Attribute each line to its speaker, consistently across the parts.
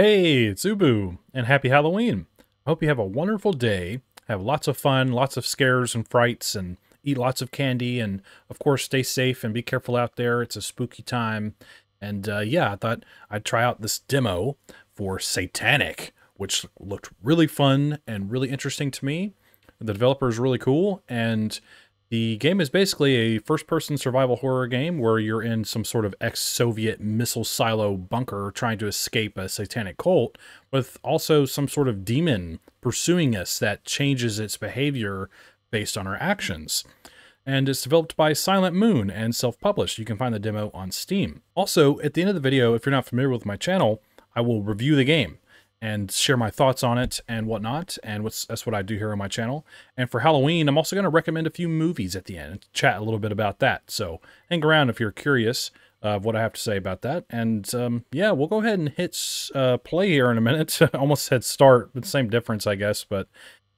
Speaker 1: Hey, it's Ubu, and happy Halloween. I hope you have a wonderful day, have lots of fun, lots of scares and frights, and eat lots of candy, and of course, stay safe and be careful out there. It's a spooky time. And uh, yeah, I thought I'd try out this demo for Satanic, which looked really fun and really interesting to me. The developer is really cool, and the game is basically a first person survival horror game where you're in some sort of ex Soviet missile silo bunker trying to escape a satanic cult, with also some sort of demon pursuing us that changes its behavior based on our actions. And it's developed by Silent Moon and self published. You can find the demo on Steam. Also, at the end of the video, if you're not familiar with my channel, I will review the game and share my thoughts on it and whatnot. And what's that's what I do here on my channel. And for Halloween, I'm also going to recommend a few movies at the end and chat a little bit about that. So hang around if you're curious of what I have to say about that. And um, yeah, we'll go ahead and hit uh, play here in a minute. Almost said start, but same difference, I guess. But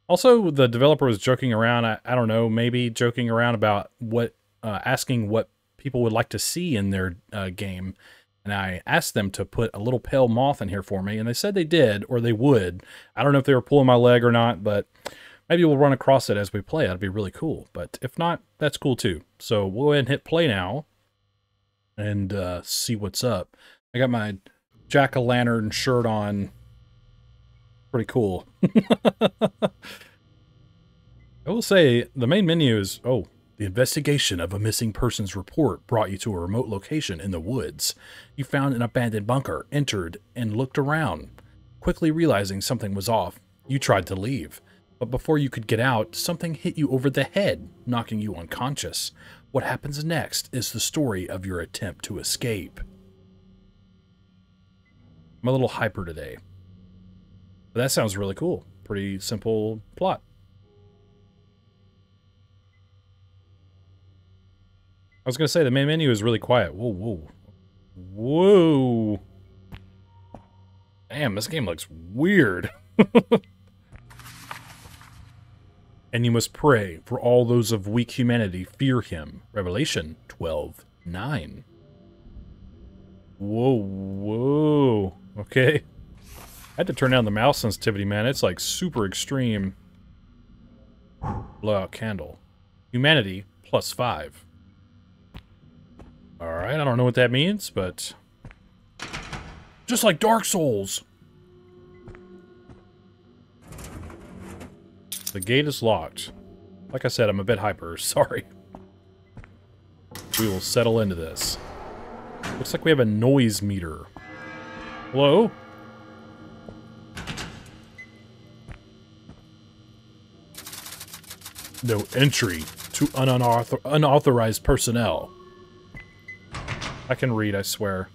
Speaker 1: also, the developer was joking around. I, I don't know, maybe joking around about what, uh, asking what people would like to see in their uh, game and I asked them to put a little pale moth in here for me, and they said they did, or they would. I don't know if they were pulling my leg or not, but maybe we'll run across it as we play. That'd be really cool. But if not, that's cool too. So we'll go ahead and hit play now and uh, see what's up. I got my jack-o'-lantern shirt on. Pretty cool. I will say the main menu is, oh, the investigation of a missing persons report brought you to a remote location in the woods. You found an abandoned bunker, entered, and looked around. Quickly realizing something was off, you tried to leave. But before you could get out, something hit you over the head, knocking you unconscious. What happens next is the story of your attempt to escape. I'm a little hyper today. But that sounds really cool. Pretty simple plot. Was to say, the main menu is really quiet. Whoa, whoa. Whoa. Damn, this game looks weird. and you must pray for all those of weak humanity fear him. Revelation 12, 9. Whoa, whoa. Okay. I had to turn down the mouse sensitivity, man. It's like super extreme. Blow out candle. Humanity plus five. Alright, I don't know what that means, but... Just like Dark Souls! The gate is locked. Like I said, I'm a bit hyper. Sorry. We will settle into this. Looks like we have a noise meter. Hello? No entry to unauthor unauthorized personnel. I can read, I swear.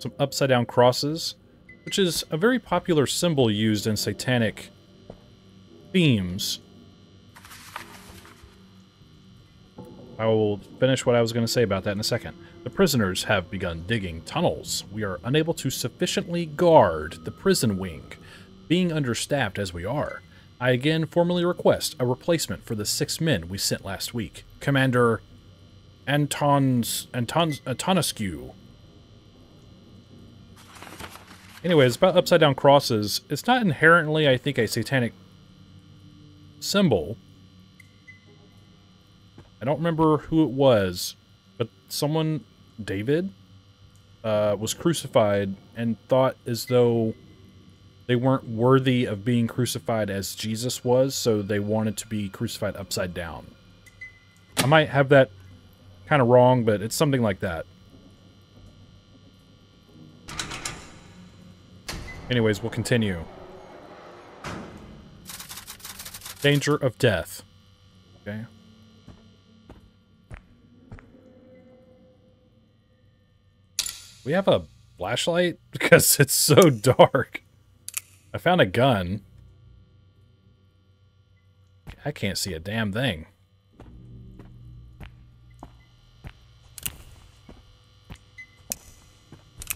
Speaker 1: Some upside down crosses, which is a very popular symbol used in satanic themes. I will finish what I was going to say about that in a second. The prisoners have begun digging tunnels. We are unable to sufficiently guard the prison wing, being understaffed as we are. I again formally request a replacement for the six men we sent last week. Commander Antons Antons Antonescu. Anyways, about upside down crosses, it's not inherently, I think, a satanic symbol. I don't remember who it was, but someone, David, uh, was crucified and thought as though they weren't worthy of being crucified as Jesus was, so they wanted to be crucified upside down. I might have that kind of wrong, but it's something like that. Anyways, we'll continue. Danger of death. Okay. We have a flashlight because it's so dark. I found a gun. I can't see a damn thing.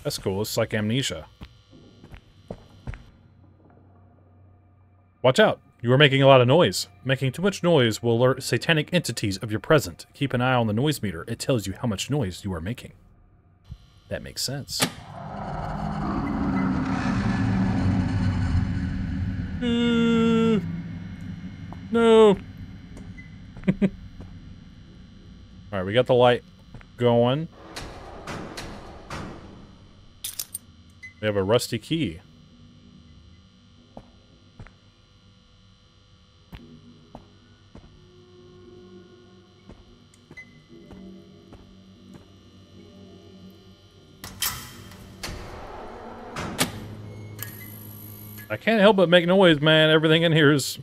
Speaker 1: That's cool. It's like amnesia. Watch out. You are making a lot of noise. Making too much noise will alert satanic entities of your present. Keep an eye on the noise meter. It tells you how much noise you are making. That makes sense. Uh, no. Alright, we got the light going. We have a rusty key. Can't help but make noise, man. Everything in here is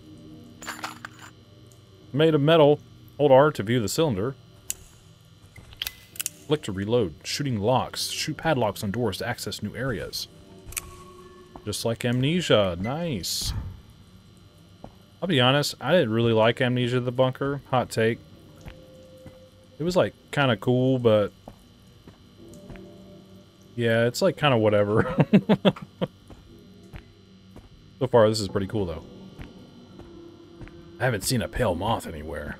Speaker 1: made of metal. Hold R to view the cylinder. Click to reload. Shooting locks. Shoot padlocks on doors to access new areas. Just like Amnesia. Nice. I'll be honest, I didn't really like Amnesia the Bunker. Hot take. It was like kind of cool, but yeah, it's like kind of whatever. so far, this is pretty cool though. I haven't seen a pale moth anywhere.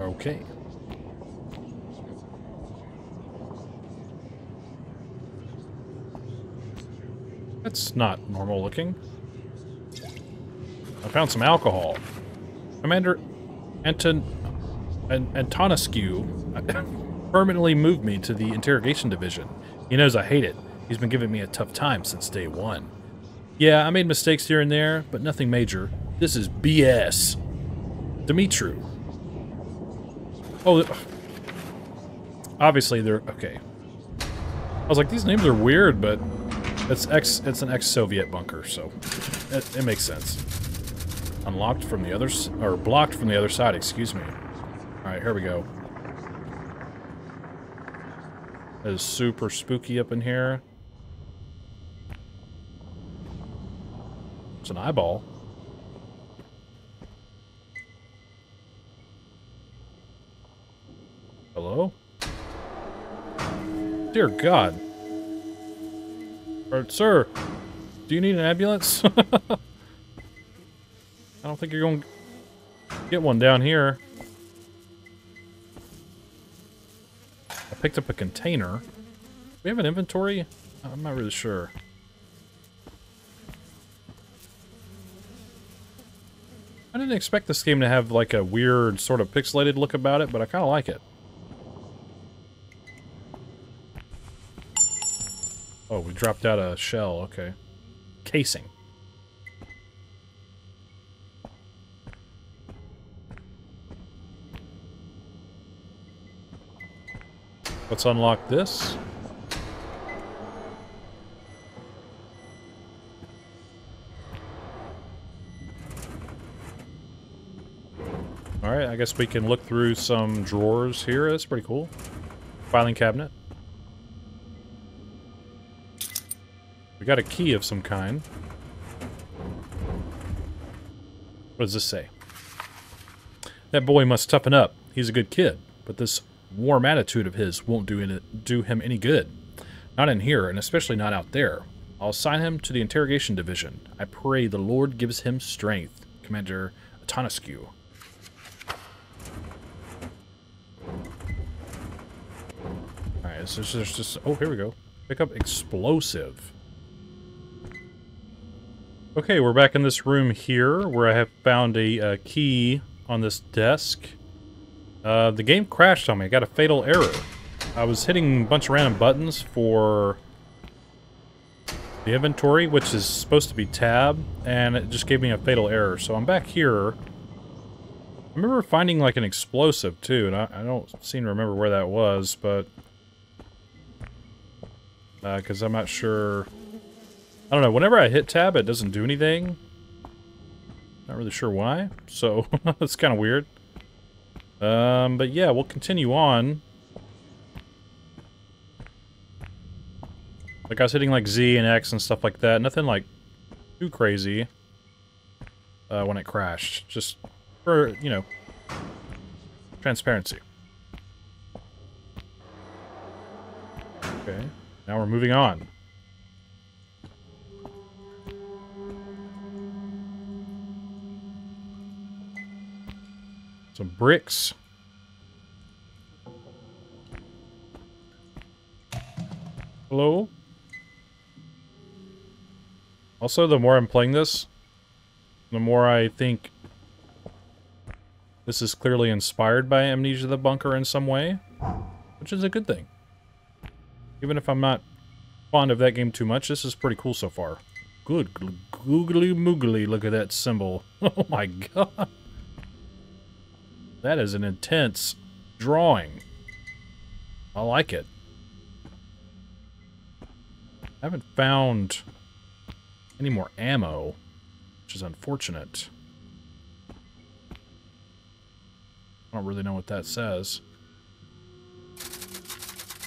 Speaker 1: Okay. That's not normal looking. I found some alcohol. Commander Anton An Antonescu permanently moved me to the interrogation division. He knows I hate it. He's been giving me a tough time since day one. Yeah, I made mistakes here and there, but nothing major. This is BS. Dumitru. Oh, obviously they're okay. I was like, these names are weird, but it's ex. It's an ex-Soviet bunker, so it, it makes sense. Unlocked from the other, or blocked from the other side. Excuse me. All right, here we go. It is super spooky up in here. It's an eyeball. Hello? Dear God. Or, sir, do you need an ambulance? I don't think you're going to get one down here. I picked up a container. We have an inventory? I'm not really sure. I didn't expect this game to have like a weird sort of pixelated look about it, but I kind of like it. Oh, we dropped out a shell. Okay. Casing. Let's unlock this. Alright, I guess we can look through some drawers here. That's pretty cool. Filing cabinet. Got a key of some kind. What does this say? That boy must toughen up. He's a good kid, but this warm attitude of his won't do, any, do him any good. Not in here, and especially not out there. I'll assign him to the interrogation division. I pray the Lord gives him strength. Commander Antonescu. Alright, so there's just... Oh, here we go. Pick up explosive. Okay, we're back in this room here, where I have found a, a key on this desk. Uh, the game crashed on me. I got a fatal error. I was hitting a bunch of random buttons for the inventory, which is supposed to be tab, and it just gave me a fatal error. So I'm back here. I remember finding like an explosive too, and I, I don't seem to remember where that was, but because uh, I'm not sure I don't know, whenever I hit tab, it doesn't do anything. Not really sure why, so that's kind of weird. Um, but yeah, we'll continue on. Like I was hitting like Z and X and stuff like that. Nothing like too crazy uh, when it crashed. Just for, you know, transparency. Okay, now we're moving on. Some bricks. Hello? Also, the more I'm playing this, the more I think this is clearly inspired by Amnesia the Bunker in some way, which is a good thing. Even if I'm not fond of that game too much, this is pretty cool so far. Good googly moogly, look at that symbol. Oh my god. That is an intense drawing. I like it. I haven't found any more ammo, which is unfortunate. I don't really know what that says.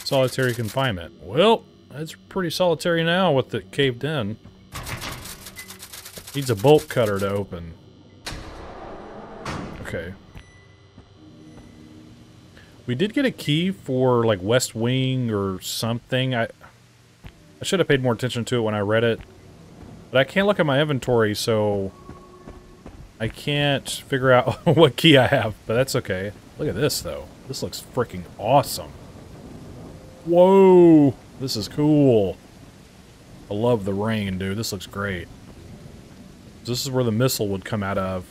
Speaker 1: Solitary confinement. Well, it's pretty solitary now with it caved in. Needs a bolt cutter to open. Okay. We did get a key for, like, West Wing or something. I, I should have paid more attention to it when I read it. But I can't look at my inventory, so... I can't figure out what key I have, but that's okay. Look at this, though. This looks freaking awesome. Whoa! This is cool. I love the rain, dude. This looks great. This is where the missile would come out of.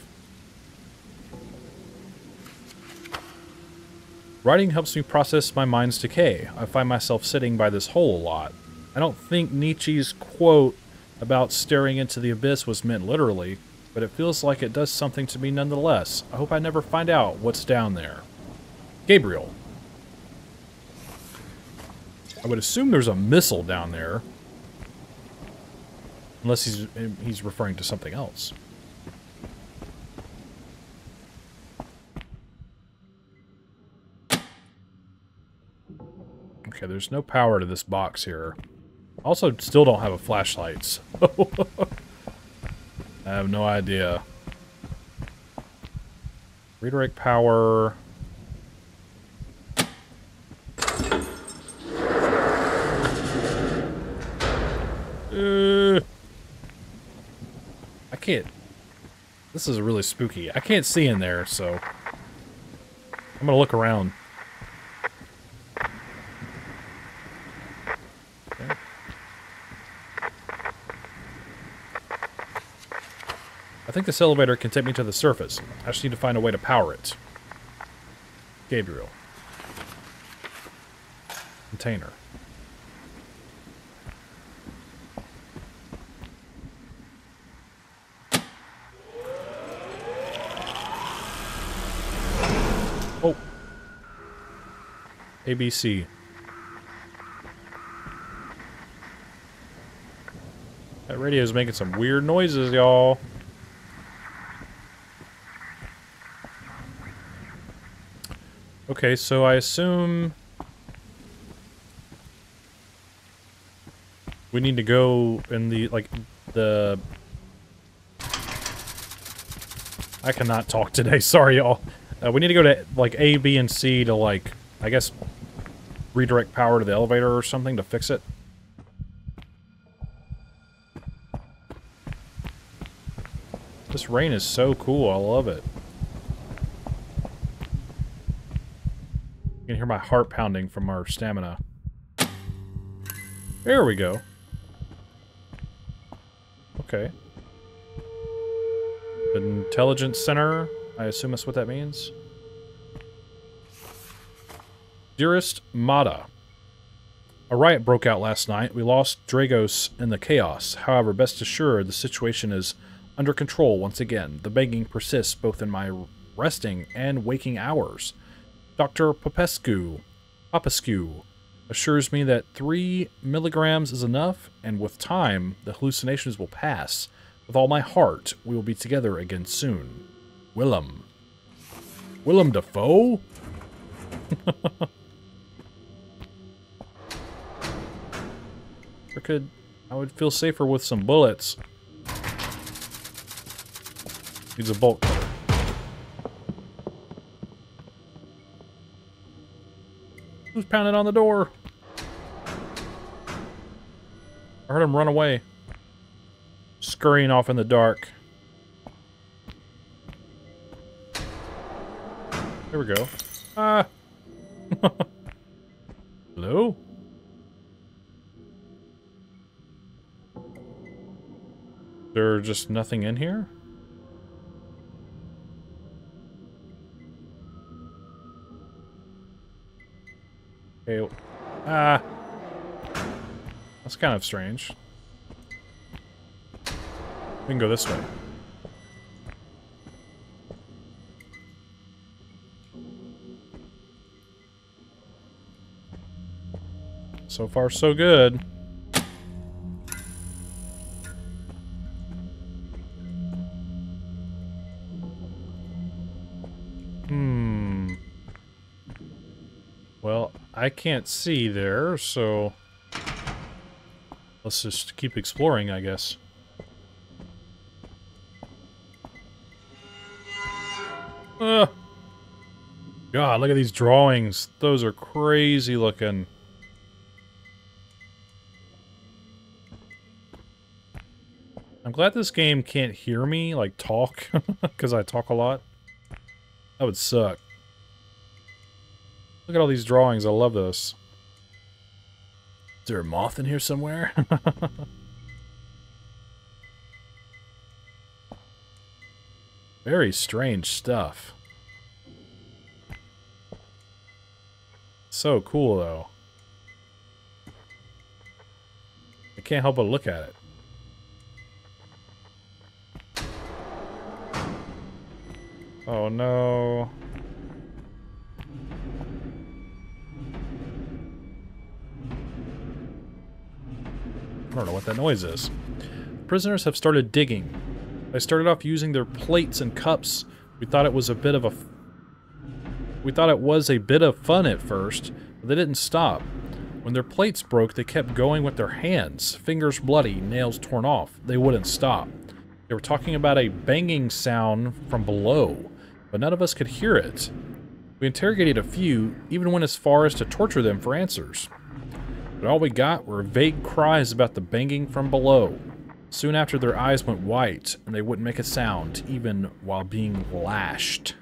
Speaker 1: Writing helps me process my mind's decay. I find myself sitting by this hole a lot. I don't think Nietzsche's quote about staring into the abyss was meant literally, but it feels like it does something to me nonetheless. I hope I never find out what's down there. Gabriel. I would assume there's a missile down there. Unless he's he's referring to something else. Okay, there's no power to this box here. Also, still don't have a flashlight, so I have no idea. Redirect power. Uh, I can't. This is really spooky. I can't see in there, so I'm gonna look around. I think this elevator can take me to the surface. I just need to find a way to power it. Gabriel. Container. Oh. ABC. That radio's making some weird noises, y'all. Okay, so I assume... We need to go in the, like, the... I cannot talk today, sorry y'all. Uh, we need to go to, like, A, B, and C to, like, I guess, redirect power to the elevator or something to fix it. This rain is so cool, I love it. Hear my heart pounding from our stamina. There we go. Okay. Intelligence Center. I assume that's what that means. Dearest Mata. A riot broke out last night. We lost Dragos in the chaos. However, best assured, the situation is under control once again. The begging persists both in my resting and waking hours. Dr. Popescu, Popescu assures me that 3 milligrams is enough, and with time, the hallucinations will pass. With all my heart, we will be together again soon. Willem. Willem Dafoe? or could... I would feel safer with some bullets. Needs a bolt cutter. Who's pounding on the door? I heard him run away. Scurrying off in the dark. There we go. Ah! Hello? There just nothing in here? Okay. Ah. That's kind of strange. We can go this way. So far, so good. I can't see there, so... Let's just keep exploring, I guess. Uh, God, look at these drawings. Those are crazy looking. I'm glad this game can't hear me, like, talk, because I talk a lot. That would suck. Look at all these drawings, I love this. Is there a moth in here somewhere? Very strange stuff. So cool, though. I can't help but look at it. Oh no. I don't know what that noise is. Prisoners have started digging. They started off using their plates and cups. We thought it was a bit of a... We thought it was a bit of fun at first, but they didn't stop. When their plates broke, they kept going with their hands, fingers bloody, nails torn off. They wouldn't stop. They were talking about a banging sound from below but none of us could hear it. We interrogated a few, even went as far as to torture them for answers. But all we got were vague cries about the banging from below. Soon after, their eyes went white, and they wouldn't make a sound, even while being lashed.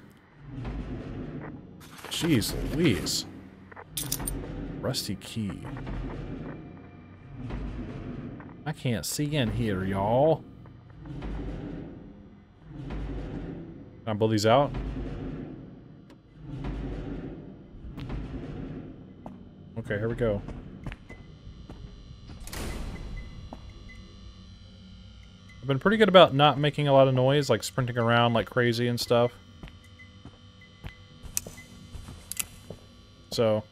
Speaker 1: Jeez Louise. Rusty key. I can't see in here, y'all. Can I blow these out? Okay, here we go. Been pretty good about not making a lot of noise, like sprinting around like crazy and stuff. So,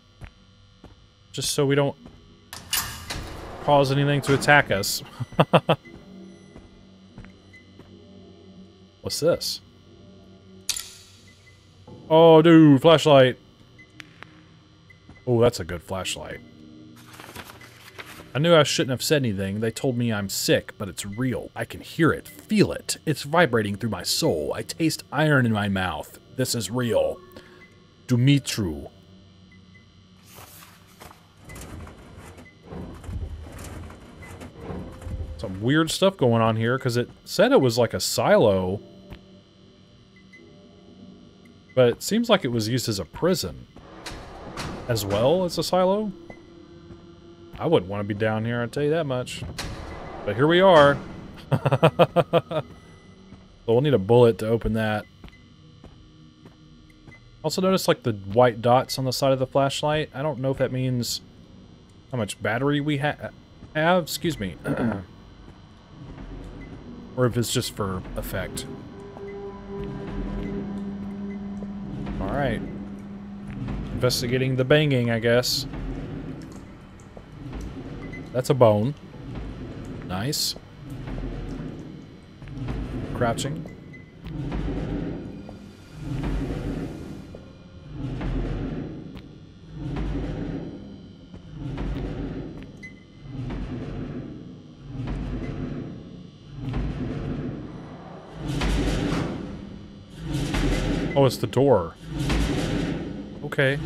Speaker 1: just so we don't cause anything to attack us. What's this? Oh, dude, flashlight. Oh, that's a good flashlight. I knew I shouldn't have said anything. They told me I'm sick, but it's real. I can hear it, feel it. It's vibrating through my soul. I taste iron in my mouth. This is real. Dumitru. Some weird stuff going on here, because it said it was like a silo. But it seems like it was used as a prison. As well as a silo? I wouldn't want to be down here, I'll tell you that much. But here we are. so we'll need a bullet to open that. Also notice like the white dots on the side of the flashlight. I don't know if that means how much battery we ha have. Excuse me. or if it's just for effect. Alright. Investigating the banging, I guess. That's a bone. Nice. Crouching. Oh, it's the door. Okay.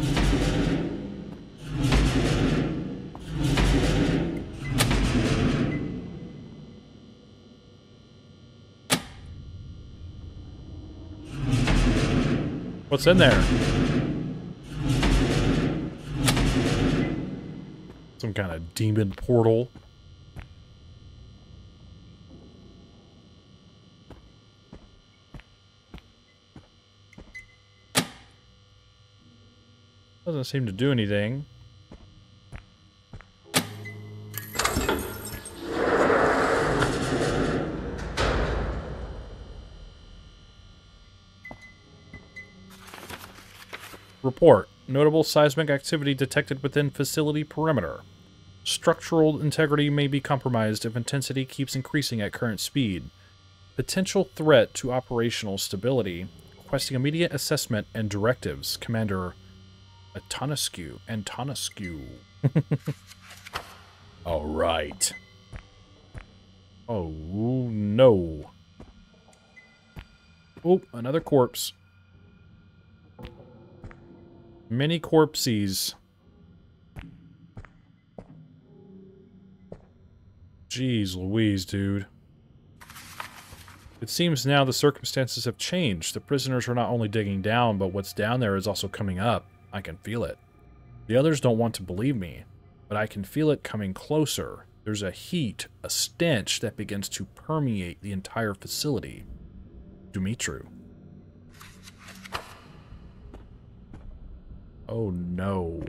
Speaker 1: What's in there? Some kind of demon portal. Doesn't seem to do anything. Report. Notable seismic activity detected within facility perimeter. Structural integrity may be compromised if intensity keeps increasing at current speed. Potential threat to operational stability. Requesting immediate assessment and directives. Commander Antonescu. Antonescu. All right. Oh, no. Oh, another corpse. Many corpses. Jeez Louise, dude. It seems now the circumstances have changed. The prisoners are not only digging down, but what's down there is also coming up. I can feel it. The others don't want to believe me, but I can feel it coming closer. There's a heat, a stench that begins to permeate the entire facility. Dumitru. Oh no.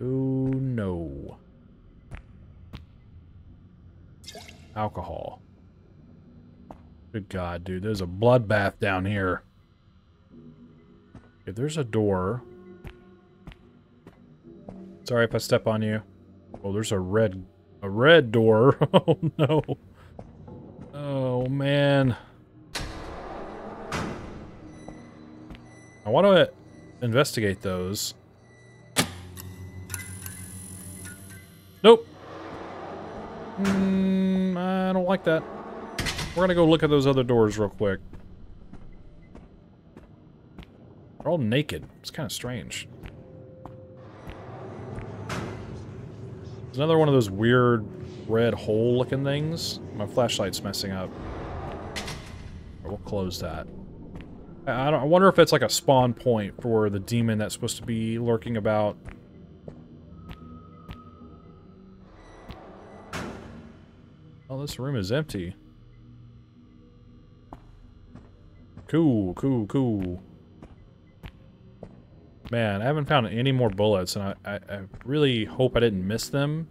Speaker 1: Oh no. Alcohol. Good God, dude. There's a bloodbath down here. If there's a door. Sorry if I step on you. Oh, there's a red, a red door. Oh no. Oh man. I want to investigate those. Like that. We're gonna go look at those other doors real quick. They're all naked. It's kind of strange. There's another one of those weird red hole looking things. My flashlight's messing up. We'll close that. I, I wonder if it's like a spawn point for the demon that's supposed to be lurking about this room is empty. Cool, cool, cool. Man, I haven't found any more bullets, and I, I, I, really hope I didn't miss them.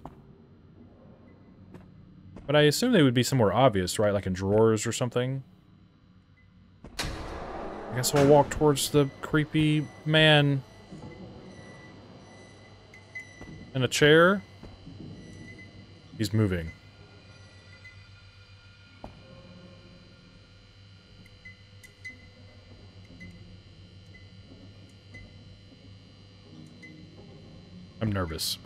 Speaker 1: But I assume they would be somewhere obvious, right? Like in drawers or something. I guess we'll walk towards the creepy man in a chair. He's moving. I'm nervous.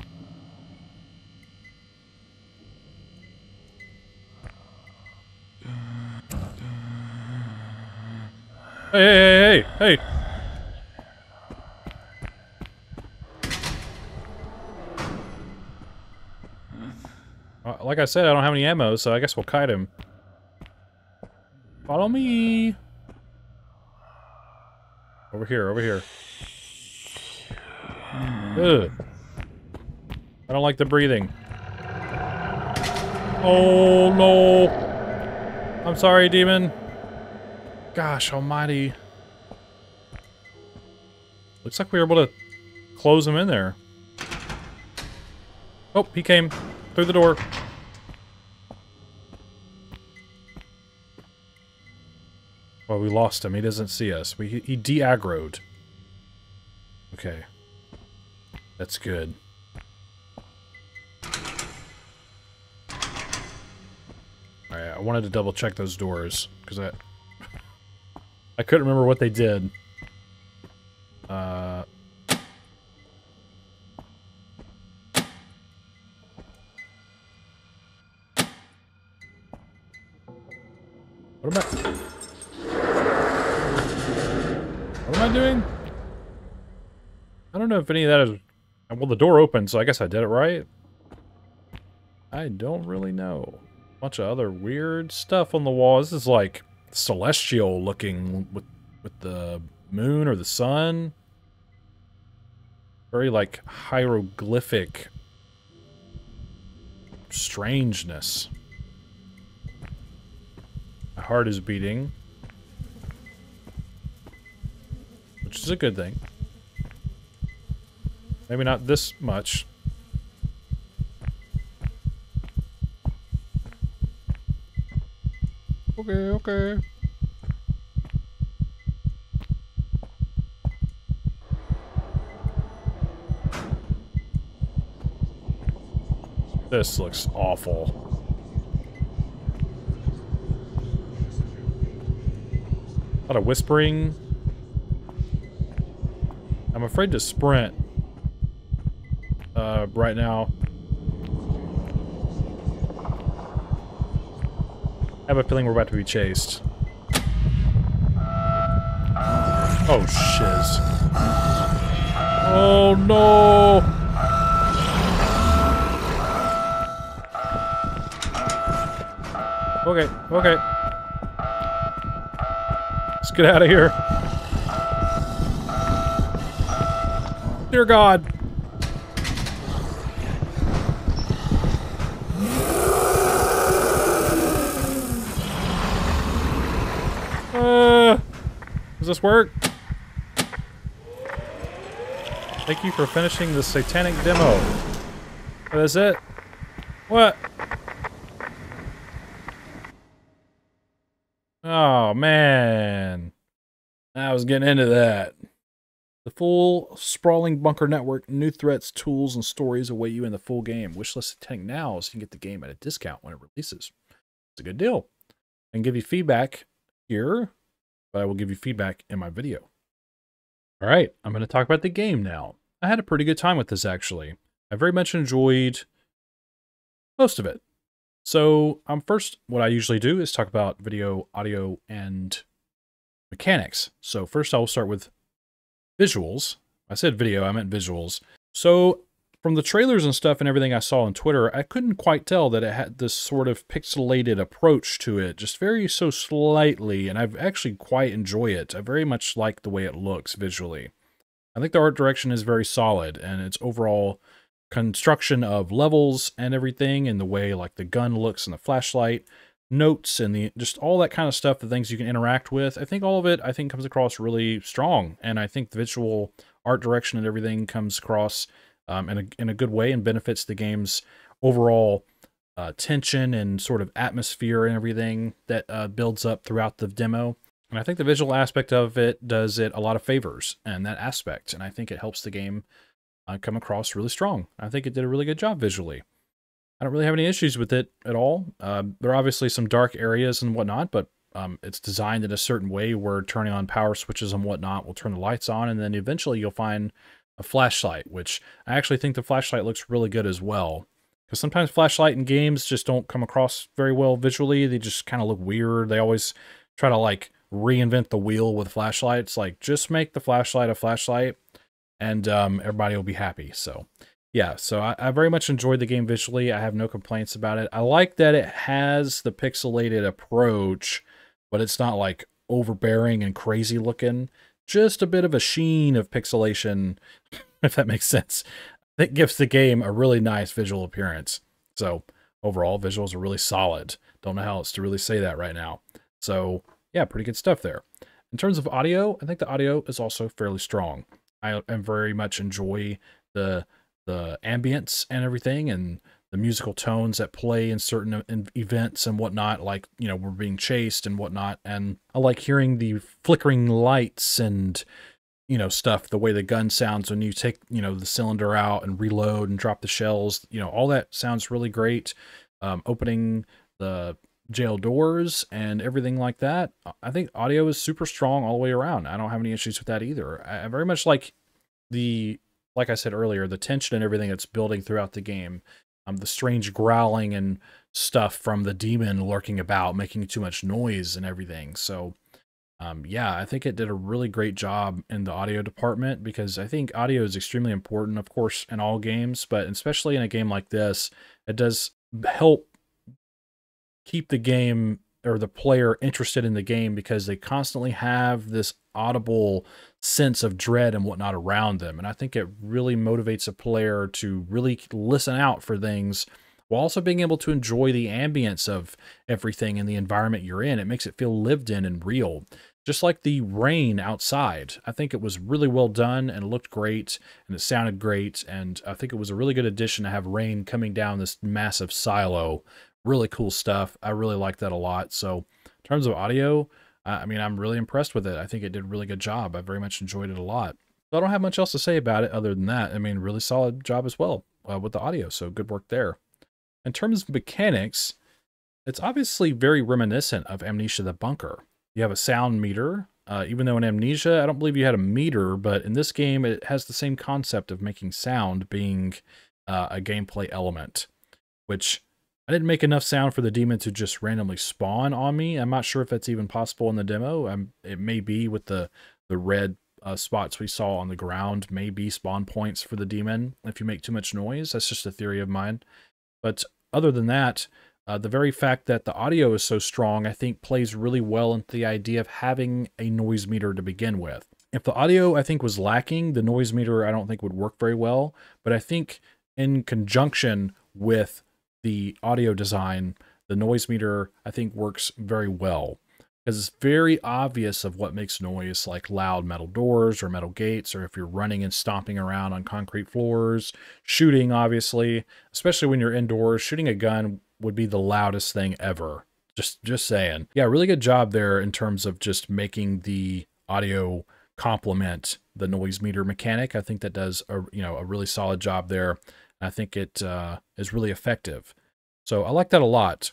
Speaker 1: Hey, hey, hey, hey, Uh, like I said, I don't have any ammo, so I guess we'll kite him. Follow me. Over here, over here. Ugh. I don't like the breathing. Oh, no. I'm sorry, demon. Gosh almighty. Looks like we were able to close him in there. Oh, he came through the door. Well, we lost him. He doesn't see us. We, he de-aggroed. Okay. That's good. Alright, I wanted to double check those doors, because I... I couldn't remember what they did. Uh... What am I... What am I doing? I don't know if any of that is well, the door opened, so I guess I did it right. I don't really know. Bunch of other weird stuff on the wall. This is like celestial looking with with the moon or the sun. Very like hieroglyphic strangeness. My heart is beating. Which is a good thing. Maybe not this much. Okay, okay. This looks awful. A lot of whispering. I'm afraid to sprint uh, right now. I have a feeling we're about to be chased. Oh, shiz. Oh, no! Okay, okay. Let's get out of here. Dear God. Uh, does this work? Thank you for finishing the satanic demo. That is it? What? Oh, man. I was getting into that. The full sprawling bunker network, new threats, tools, and stories await you in the full game. Wishlist Satanic now so you can get the game at a discount when it releases. It's a good deal. And give you feedback here, but I will give you feedback in my video. All right, I'm going to talk about the game now. I had a pretty good time with this, actually. I very much enjoyed most of it. So um, first, what I usually do is talk about video, audio, and mechanics. So first I will start with visuals. I said video, I meant visuals. So from the trailers and stuff and everything I saw on Twitter, I couldn't quite tell that it had this sort of pixelated approach to it, just very so slightly, and I've actually quite enjoy it. I very much like the way it looks visually. I think the art direction is very solid, and its overall construction of levels and everything and the way like the gun looks and the flashlight notes and the just all that kind of stuff the things you can interact with i think all of it i think comes across really strong and i think the visual art direction and everything comes across um, in, a, in a good way and benefits the game's overall uh, tension and sort of atmosphere and everything that uh, builds up throughout the demo and i think the visual aspect of it does it a lot of favors and that aspect and i think it helps the game uh, come across really strong. I think it did a really good job visually. I don't really have any issues with it at all. Uh, there are obviously some dark areas and whatnot, but um, it's designed in a certain way where turning on power switches and whatnot will turn the lights on, and then eventually you'll find a flashlight, which I actually think the flashlight looks really good as well. Because sometimes flashlight in games just don't come across very well visually. They just kind of look weird. They always try to like reinvent the wheel with flashlights. Like just make the flashlight a flashlight and um, everybody will be happy. So, yeah, so I, I, very much enjoyed the game visually. I have no complaints about it. I like that it has the pixelated approach, but it's not like overbearing and crazy looking. Just a bit of a sheen of pixelation, if that makes sense. That gives the game a really nice visual appearance. So, overall, visuals are really solid. Don't know how else to really say that right now. So, yeah, pretty good stuff there. In terms of audio, I think the audio is also fairly strong. I am very much enjoy the the ambience and everything and the musical tones that play in certain events and whatnot, like, you know, we're being chased and whatnot. And I like hearing the flickering lights and, you know, stuff, the way the gun sounds when you take, you know, the cylinder out and reload and drop the shells, you know, all that sounds really great. Um, opening the jail doors and everything like that. I think audio is super strong all the way around. I don't have any issues with that either. I very much like the, like I said earlier, the tension and everything that's building throughout the game. Um, the strange growling and stuff from the demon lurking about, making too much noise and everything. So, um, yeah, I think it did a really great job in the audio department because I think audio is extremely important, of course, in all games, but especially in a game like this, it does help keep the game or the player interested in the game because they constantly have this audible sense of dread and whatnot around them. And I think it really motivates a player to really listen out for things while also being able to enjoy the ambience of everything in the environment you're in. It makes it feel lived in and real. Just like the rain outside. I think it was really well done and looked great and it sounded great. And I think it was a really good addition to have rain coming down this massive silo. Really cool stuff. I really like that a lot. So, in terms of audio, I mean, I'm really impressed with it. I think it did a really good job. I very much enjoyed it a lot. So I don't have much else to say about it other than that. I mean, really solid job as well uh, with the audio. So good work there. In terms of mechanics, it's obviously very reminiscent of Amnesia the Bunker. You have a sound meter, uh, even though in Amnesia, I don't believe you had a meter, but in this game, it has the same concept of making sound being uh, a gameplay element, which I didn't make enough sound for the demon to just randomly spawn on me. I'm not sure if that's even possible in the demo. I'm, it may be with the, the red uh, spots we saw on the ground may be spawn points for the demon if you make too much noise. That's just a theory of mine. But other than that, uh, the very fact that the audio is so strong, I think plays really well into the idea of having a noise meter to begin with. If the audio, I think, was lacking, the noise meter, I don't think would work very well. But I think in conjunction with the audio design, the noise meter, I think works very well because it's very obvious of what makes noise, like loud metal doors or metal gates, or if you're running and stomping around on concrete floors, shooting, obviously, especially when you're indoors, shooting a gun would be the loudest thing ever. Just, just saying. Yeah, really good job there in terms of just making the audio complement the noise meter mechanic. I think that does a you know a really solid job there. I think it uh, is really effective. So I like that a lot.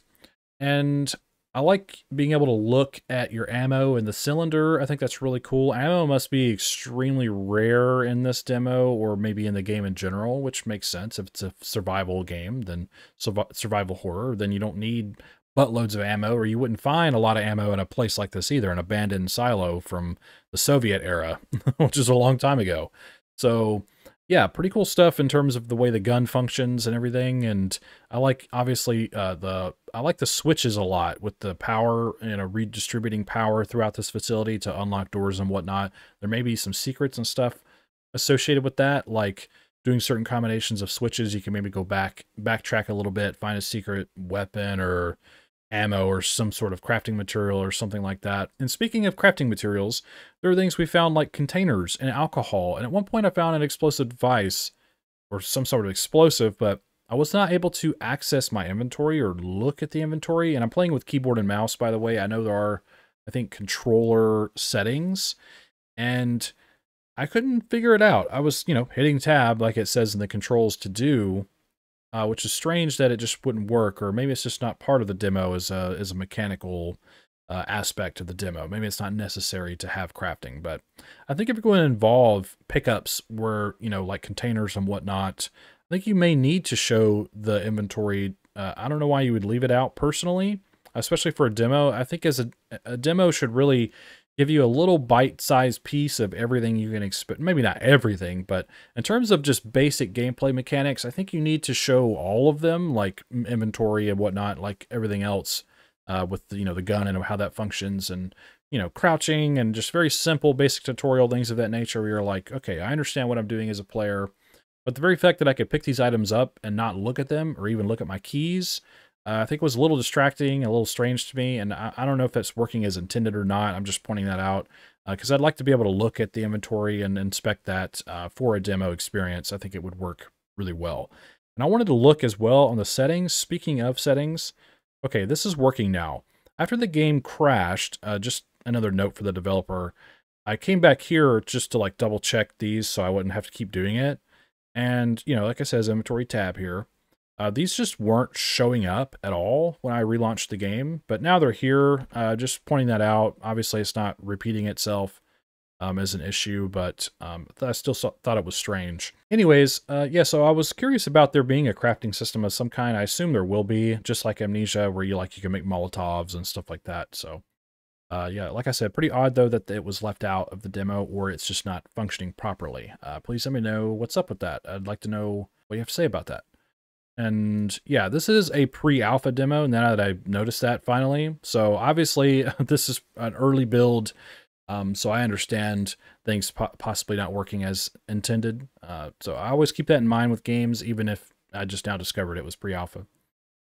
Speaker 1: And I like being able to look at your ammo in the cylinder. I think that's really cool. Ammo must be extremely rare in this demo or maybe in the game in general, which makes sense. If it's a survival game, then survival horror, then you don't need buttloads of ammo or you wouldn't find a lot of ammo in a place like this either, an abandoned silo from the Soviet era, which is a long time ago. So yeah, pretty cool stuff in terms of the way the gun functions and everything. And I like obviously uh, the I like the switches a lot with the power you know redistributing power throughout this facility to unlock doors and whatnot. There may be some secrets and stuff associated with that, like doing certain combinations of switches. You can maybe go back backtrack a little bit, find a secret weapon or ammo or some sort of crafting material or something like that. And speaking of crafting materials, there are things we found like containers and alcohol. And at one point I found an explosive device or some sort of explosive, but I was not able to access my inventory or look at the inventory. And I'm playing with keyboard and mouse, by the way. I know there are, I think, controller settings. And I couldn't figure it out. I was, you know, hitting tab like it says in the controls to do, uh, which is strange that it just wouldn't work, or maybe it's just not part of the demo as a, as a mechanical uh, aspect of the demo. Maybe it's not necessary to have crafting, but I think if you're going to involve pickups where, you know, like containers and whatnot, I think you may need to show the inventory. Uh, I don't know why you would leave it out personally, especially for a demo. I think as a, a demo should really give you a little bite-sized piece of everything you can expect. Maybe not everything, but in terms of just basic gameplay mechanics, I think you need to show all of them, like inventory and whatnot, like everything else uh, with the, you know the gun and how that functions, and you know crouching and just very simple basic tutorial things of that nature. Where you're like, okay, I understand what I'm doing as a player, but the very fact that I could pick these items up and not look at them or even look at my keys uh, I think it was a little distracting, a little strange to me, and I, I, don't know if that's working as intended or not. I'm just pointing that out because uh, I'd like to be able to look at the inventory and inspect that uh, for a demo experience. I think it would work really well. And I wanted to look as well on the settings. Speaking of settings, okay, this is working now. After the game crashed, uh, just another note for the developer, I came back here just to like double check these so I wouldn't have to keep doing it. And, you know, like I said, inventory tab here. Uh, these just weren't showing up at all when I relaunched the game, but now they're here. Uh, just pointing that out. Obviously, it's not repeating itself um, as an issue, but um, I still saw, thought it was strange. Anyways, uh, yeah, so I was curious about there being a crafting system of some kind. I assume there will be, just like Amnesia, where you like you can make Molotovs and stuff like that. So, uh, yeah, like I said, pretty odd though that it was left out of the demo or it's just not functioning properly. Uh, please let me know what's up with that. I'd like to know what you have to say about that. And yeah, this is a pre-alpha demo now that I noticed that finally. So obviously this is an early build Um, so I understand things po- possibly not working as intended. Uh, so I always keep that in mind with games, even if I just now discovered it was pre-alpha.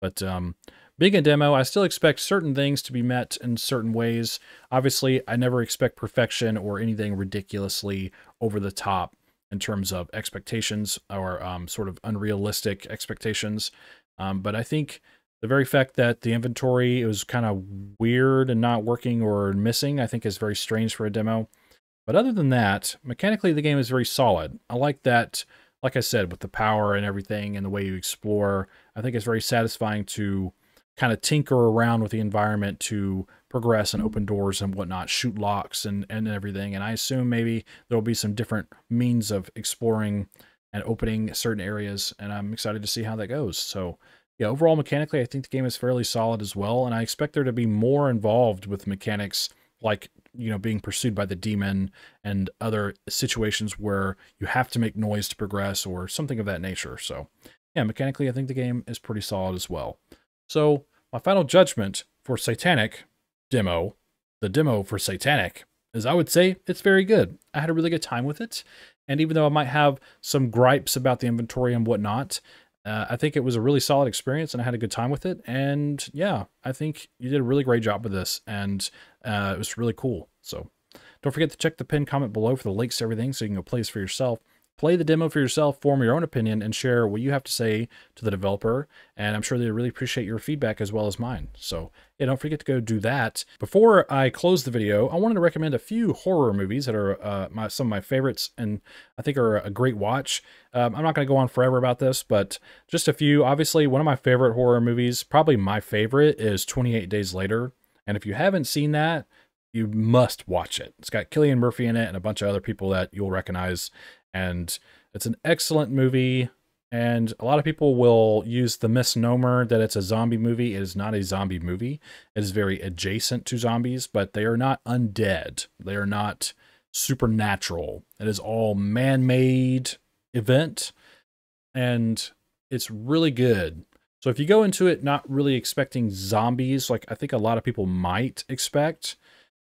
Speaker 1: But um, being a demo, I still expect certain things to be met in certain ways. Obviously, I never expect perfection or anything ridiculously over the top in terms of expectations or um, sort of unrealistic expectations. Um, but I think the very fact that the inventory was kind of weird and not working or missing, I think is very strange for a demo. But other than that, mechanically, the game is very solid. I like that, like I said, with the power and everything and the way you explore, I think it's very satisfying to kind of tinker around with the environment to progress and open doors and whatnot, shoot locks and, and everything. And I assume maybe there'll be some different means of exploring and opening certain areas. And I'm excited to see how that goes. So yeah, overall mechanically, I think the game is fairly solid as well, and I expect there to be more involved with mechanics like you know being pursued by the demon and other situations where you have to make noise to progress or something of that nature. So yeah, mechanically, I think the game is pretty solid as well. So my final judgment for Satanic demo, the demo for Satanic, is I would say it's very good. I had a really good time with it. And even though I might have some gripes about the inventory and whatnot, uh, I think it was a really solid experience and I had a good time with it. And yeah, I think you did a really great job with this and uh, it was really cool. So don't forget to check the pinned comment below for the links to everything so you can go play this for yourself. Play the demo for yourself, form your own opinion, and share what you have to say to the developer. And I'm sure they really appreciate your feedback as well as mine. So yeah, don't forget to go do that. Before I close the video, I wanted to recommend a few horror movies that are uh, my, some of my favorites and I think are a great watch. Um, I'm not going to go on forever about this, but just a few. Obviously, one of my favorite horror movies, probably my favorite, is 28 Days Later. And if you haven't seen that, you must watch it. It's got Cillian Murphy in it and a bunch of other people that you'll recognize. And it's an excellent movie. And a lot of people will use the misnomer that it's a zombie movie. It is not a zombie movie. It is very adjacent to zombies, but they are not undead. They are not supernatural. It is all man-made event and it's really good. So if you go into it not really expecting zombies like I think a lot of people might expect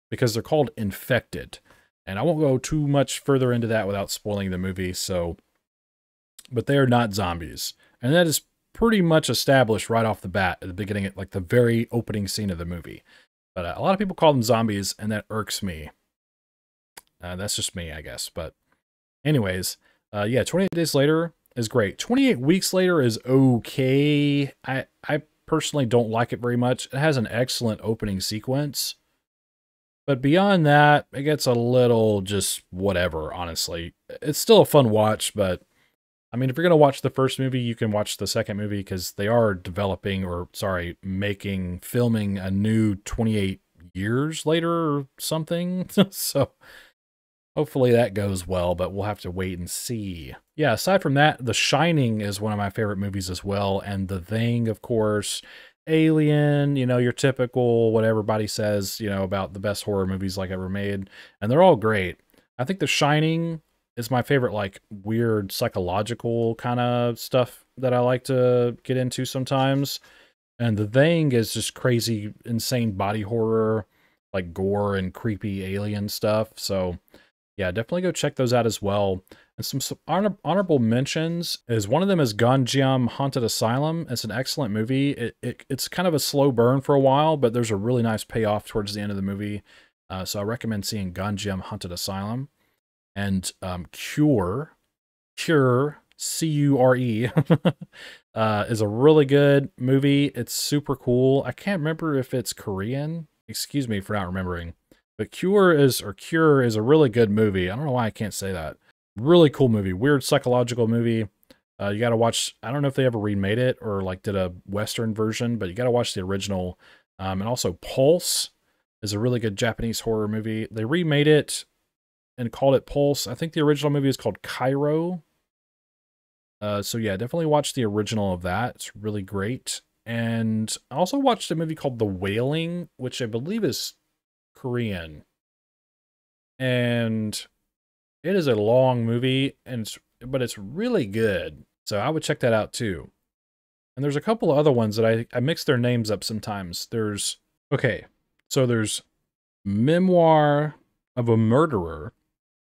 Speaker 1: because they're called infected. And I won't go too much further into that without spoiling the movie. So, but they are not zombies. And that is pretty much established right off the bat at the beginning, like the very opening scene of the movie. But uh, a lot of people call them zombies, and that irks me. Uh, that's just me, I guess. But, anyways, uh, yeah, 28 days later is great. 28 weeks later is okay. I I personally don't like it very much. It has an excellent opening sequence but beyond that, it gets a little just whatever, honestly. It's still a fun watch, but I mean, if you're going to watch the first movie, you can watch the second movie because they are developing or, sorry, making, filming a new 28 years later or something. so hopefully that goes well, but we'll have to wait and see. Yeah, aside from that, The Shining is one of my favorite movies as well. And The Thing, of course. Alien, you know, your typical what everybody says, you know, about the best horror movies like ever made, and they're all great. I think The Shining is my favorite, like weird psychological kind of stuff that I like to get into sometimes. And The Thing is just crazy, insane body horror, like gore and creepy alien stuff. So, yeah, definitely go check those out as well. And some, some honor, honorable mentions is one of them is Gonjiam Haunted Asylum. It's an excellent movie. It, it, it's kind of a slow burn for a while, but there's a really nice payoff towards the end of the movie. Uh, so I recommend seeing Gonjiam Haunted Asylum. And um, Cure, Cure, C U R E, uh, is a really good movie. It's super cool. I can't remember if it's Korean. Excuse me for not remembering. But Cure is, or Cure is a really good movie. I don't know why I can't say that. Really cool movie. Weird psychological movie. Uh, you got to watch. I don't know if they ever remade it or like did a Western version, but you got to watch the original. Um, and also Pulse is a really good Japanese horror movie. They remade it and called it Pulse. I think the original movie is called Kairo. Uh, so yeah, definitely watch the original of that. It's really great. And I also watched a movie called The Wailing, which I believe is Korean. And it is a long movie, and it's, but it's really good. So I would check that out too. And there's a couple of other ones that I, I mix their names up sometimes. There's, okay, so there's Memoir of a Murderer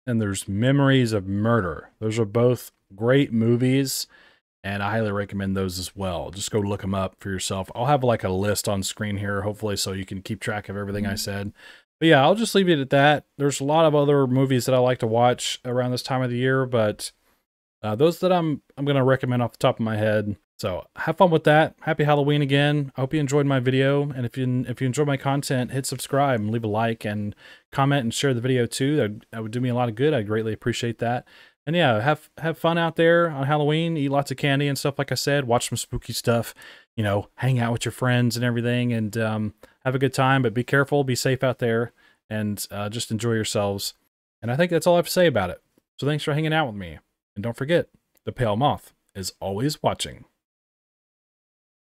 Speaker 1: and there's Memories of Murder. Those are both great movies and I highly recommend those as well. Just go look them up for yourself. I'll have like a list on screen here, hopefully, so you can keep track of everything I mm-hmm. said. But yeah, I'll just leave it at that. There's a lot of other movies that I like to watch around this time of the year, but uh, those that I'm I'm gonna recommend off the top of my head. So have fun with that. Happy Halloween again. I hope you enjoyed my video, and if you if you enjoy my content, hit subscribe and leave a like and comment and share the video too. That, that would do me a lot of good. I greatly appreciate that and yeah, have have fun out there on Halloween. Eat lots of candy and stuff. Like I said, watch some spooky stuff. You know, hang out with your friends and everything, and um, have a good time. But be careful, be safe out there, and uh, just enjoy yourselves. And I think that's all I have to say about it. So thanks for hanging out with me, and don't forget, the pale moth is always watching.